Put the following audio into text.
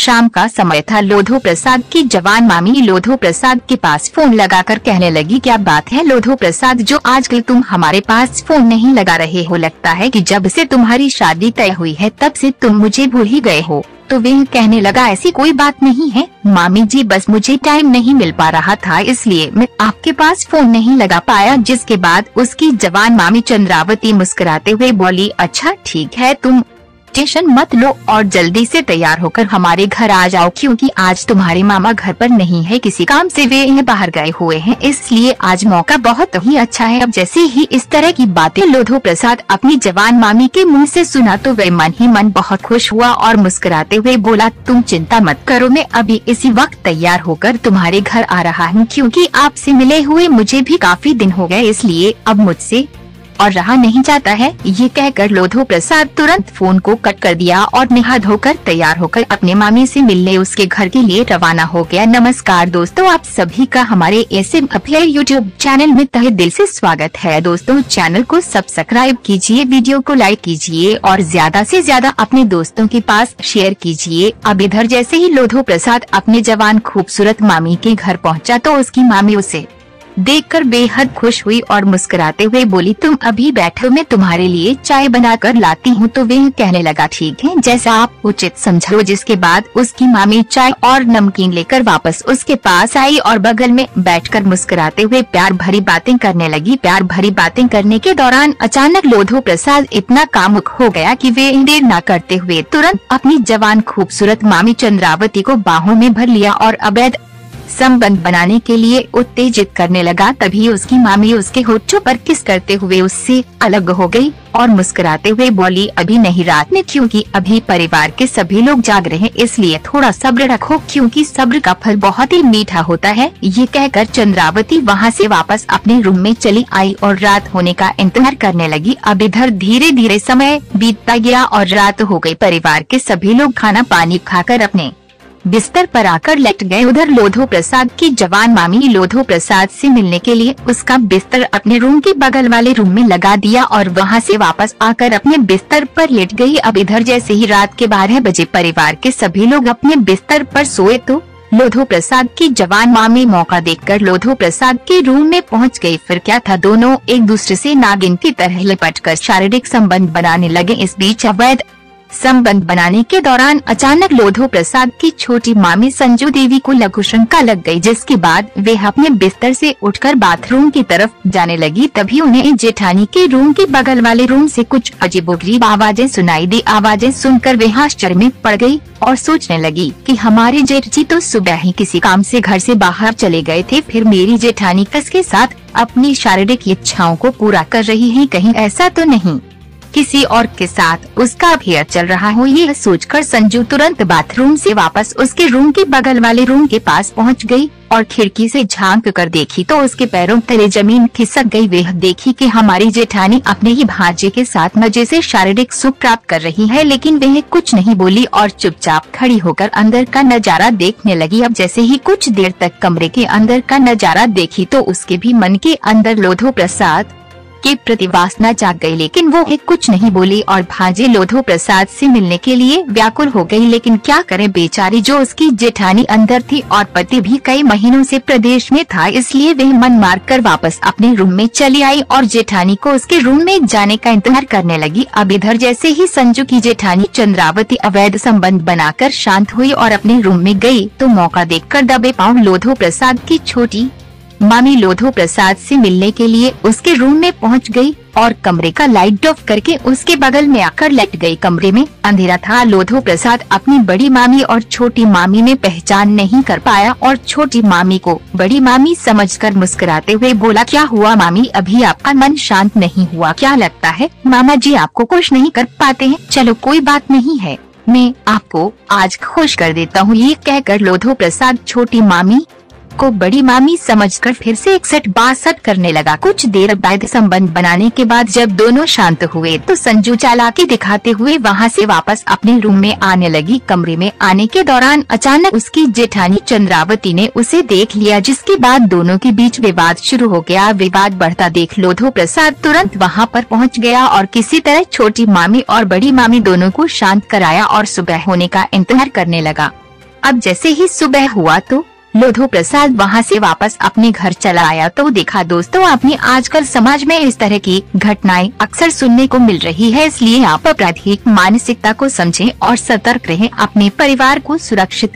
शाम का समय था। लोधो प्रसाद की जवान मामी लोधो प्रसाद के पास फ़ोन लगाकर कहने लगी, क्या बात है लोधो प्रसाद जो आजकल तुम हमारे पास फ़ोन नहीं लगा रहे हो? लगता है कि जब से तुम्हारी शादी तय हुई है, तब से तुम मुझे भूल ही गए हो। तो वे कहने लगा, ऐसी कोई बात नहीं है। मामी जी, बस मुझे टाइम नहीं मिल पा रहा था, इसलिए मैं आपके पास फ़ोन नहीं लगा पाया। जिसके बाद उसकी जवान मामी चंद्रावती मुस्कुराते हुए बोली अच्छा ठीक है, तुम टेंशन मत लो और जल्दी से तैयार होकर हमारे घर आ जाओ, क्योंकि आज तुम्हारे मामा घर पर नहीं है किसी काम से। वे यहाँ बाहर गए हुए हैं, इसलिए आज मौका बहुत ही अच्छा है। अब जैसे ही इस तरह की बातें लोधो प्रसाद अपनी जवान मामी के मुँह से सुना तो वे मन ही मन बहुत खुश हुआ और मुस्कुराते हुए बोला, तुम चिंता मत करो, मैं अभी इसी वक्त तैयार होकर तुम्हारे घर आ रहा हूँ, क्योंकि आपसे मिले हुए मुझे भी काफ़ी दिन हो गए, इसलिए अब मुझसे और रहा नहीं जाता है। ये कहकर लोधो प्रसाद तुरंत फ़ोन को कट कर दिया और निहा धोकर तैयार होकर अपने मामी से मिलने उसके घर के लिए रवाना हो गया। नमस्कार दोस्तों, आप सभी का हमारे ऐसे अफेयर यूट्यूब चैनल में तहे दिल से स्वागत है। दोस्तों, चैनल को सब्सक्राइब कीजिए, वीडियो को लाइक कीजिए और ज़्यादा से ज़्यादा अपने दोस्तों के पास शेयर कीजिए। अब इधर जैसे ही लोधो प्रसाद अपने जवान खूबसूरत मामी के घर पहुँचा तो उसकी मामी उसे देखकर बेहद खुश हुई और मुस्कुराते हुए बोली, तुम अभी बैठो, मैं तुम्हारे लिए चाय बनाकर लाती हूँ। तो वह कहने लगा, ठीक है, जैसा आप उचित समझो। जिसके बाद उसकी मामी चाय और नमकीन लेकर वापस उसके पास आई और बगल में बैठकर मुस्कुराते हुए प्यार भरी बातें करने लगी। प्यार भरी बातें करने के दौरान अचानक लोधो प्रसाद इतना कामुक हो गया कि वे देर न करते हुए तुरंत अपनी जवान खूबसूरत मामी चंद्रावती को बाहों में भर लिया और अवैध संबंध बनाने के लिए उत्तेजित करने लगा, तभी उसकी मामी उसके होठों पर किस करते हुए उससे अलग हो गई और मुस्कुराते हुए बोली, अभी नहीं रात में, क्योंकि अभी परिवार के सभी लोग जाग रहे हैं, इसलिए थोड़ा सब्र रखो, क्योंकि सब्र का फल बहुत ही मीठा होता है। ये कहकर चंद्रावती वहाँ से वापस अपने रूम में चली आई और रात होने का इंतज़ार करने लगी। अब इधर धीरे धीरे समय बीतता गया और रात हो गई। परिवार के सभी लोग खाना पानी खाकर अपने बिस्तर पर आकर लेट गए। उधर लोधो प्रसाद की जवान मामी लोधो प्रसाद से मिलने के लिए उसका बिस्तर अपने रूम के बगल वाले रूम में लगा दिया और वहाँ से वापस आकर अपने बिस्तर पर लेट गई। अब इधर जैसे ही रात के बारह बजे परिवार के सभी लोग अपने बिस्तर पर सोए तो लोधो प्रसाद की जवान मामी मौका देखकर लोधो प्रसाद के रूम में पहुँच गई। फिर क्या था? दोनों एक दूसरे से नागिन की तरह लिपटकर शारीरिक संबंध बनाने लगे। इस बीच अवैध संबंध बनाने के दौरान अचानक लोधो प्रसाद की छोटी मामी संजू देवी को लघु शंका लग गई, जिसके बाद वे अपने बिस्तर से उठकर बाथरूम की तरफ़ जाने लगी। तभी उन्हें जेठानी के रूम के बगल वाले रूम से कुछ अजीबोगरीब आवाज़ें सुनाई दी। आवाज़ें सुनकर वे आश्चर्य में पड़ गई और सोचने लगी कि हमारे जेठ जी तो सुबह ही किसी काम से घर से बाहर चले गए थे, फिर मेरी जेठानी कसके साथ अपनी शारीरिक इच्छाओं को पूरा कर रही है, कहीं ऐसा तो नहीं। किसी और के साथ उसका अफेयर चल रहा हो, ये सोचकर संजू तुरंत बाथरूम से वापस उसके रूम के बगल वाले रूम के पास पहुँच गई और खिड़की से झाँक कर देखी तो उसके पैरों तले ज़मीन खिसक गई। वह देखी कि हमारी जेठानी अपने ही भांजे के साथ मज़े से शारीरिक सुख प्राप्त कर रही है, लेकिन वह कुछ नहीं बोली और चुपचाप खड़ी होकर अंदर का नज़ारा देखने लगी। अब जैसे ही कुछ देर तक कमरे के अंदर का नज़ारा देखी तो उसके भी मन के अंदर लोधो प्रसाद के प्रति वासना जाग गई, लेकिन वो कुछ नहीं बोली और भांजे लोधो प्रसाद से मिलने के लिए व्याकुल हो गई। लेकिन क्या करे बेचारी जो उसकी जेठानी अंदर थी और पति भी कई महीनों से प्रदेश में था, इसलिए वह मन मार कर वापस अपने रूम में चली आई और जेठानी को उसके रूम में जाने का इंतज़ार करने लगी। अब इधर जैसे ही संजू की जेठानी चंद्रावती अवैध संबंध बनाकर शांत हुई और अपने रूम में गई तो मौका देखकर दबे पाँव लोधो प्रसाद की छोटी मामी लोधो प्रसाद से मिलने के लिए उसके रूम में पहुँच गई और कमरे का लाइट ऑफ़ करके उसके बगल में आकर लेट गई। कमरे में अंधेरा था। लोधो प्रसाद अपनी बड़ी मामी और छोटी मामी में पहचान नहीं कर पाया और छोटी मामी को बड़ी मामी समझकर मुस्कुराते हुए बोला, क्या हुआ मामी? अभी आपका मन शांत नहीं हुआ। क्या लगता है? मामा जी आपको खुश नहीं कर पाते हैं। चलो, कोई बात नहीं है। मैं आपको आज खुश कर देता हूँ। ये कहकर लोधो प्रसाद छोटी मामी को बड़ी मामी समझकर फिर से इकसठ बासठ करने लगा। कुछ देर बाद संबंध बनाने के बाद जब दोनों शांत हुए तो संजू चालाकी दिखाते हुए वहाँ से वापस अपने रूम में आने लगी। कमरे में आने के दौरान अचानक उसकी जेठानी चंद्रावती ने उसे देख लिया, जिसके बाद दोनों के बीच विवाद शुरू हो गया। विवाद बढ़ता देख लोधो प्रसाद तुरंत वहाँ पर पहुँच गया और किसी तरह छोटी मामी और बड़ी मामी दोनों को शांत कराया और सुबह होने का इंतज़ार करने लगा। अब जैसे ही सुबह हुआ तो लोधो प्रसाद वहाँ से वापस अपने घर चला आया। तो देखा, दोस्तों, आपने आजकल समाज में इस तरह की घटनाएँ अक्सर सुनने को मिल रही है, इसलिए आप आपराधिक मानसिकता को समझें और सतर्क रहें, अपने परिवार को सुरक्षित